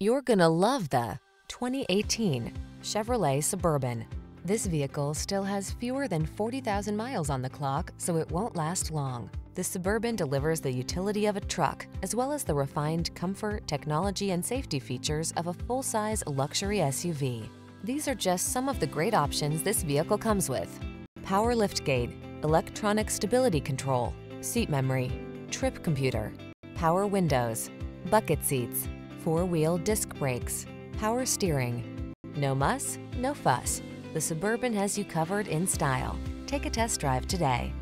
You're gonna love the 2018 Chevrolet Suburban. This vehicle still has fewer than 40,000 miles on the clock, so it won't last long. The Suburban delivers the utility of a truck, as well as the refined comfort, technology, and safety features of a full-size luxury SUV. These are just some of the great options this vehicle comes with. Power liftgate, electronic stability control, seat memory, trip computer, power windows, bucket seats, four-wheel disc brakes, power steering. No muss, no fuss. The Suburban has you covered in style. Take a test drive today.